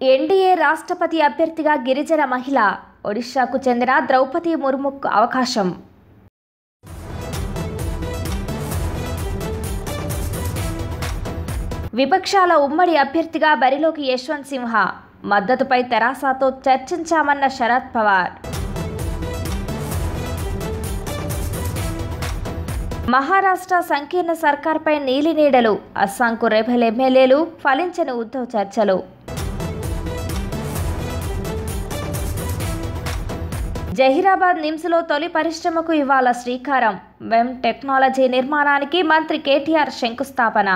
NDA రాష్ట్రపతి అభ్యర్థిగా గిరిజన మహిళ ఒడిశాకు చెందిన ద్రౌపది ముర్ముకు అవకాశం. విపక్షాల ఉమ్మడి అభ్యర్థిగా బరిలోకి యశ్వంత్ సింహ. మద్దతుపై తెరాసాతో చర్చించామన్న శరద్ పవార్. మహారాష్ట్ర సంకీర్ణ సర్కార్పై నీలినీడలు అస్సాంకు రెబెల్ ఎమ్మెల్యేలు ఫలించని ఉద్ధవ్ చర్చలు. జహీరాబాద్ నిమ్స్లో తొలి పరిశ్రమకు ఇవాళ శ్రీకారం. వెమ్ టెక్నాలజీ నిర్మాణానికి మంత్రి కేటీఆర్ శంకుస్థాపన.